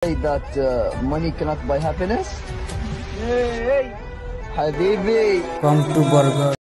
that uh, money cannot buy happiness? Hey, hey. Habibi. Come to Burger.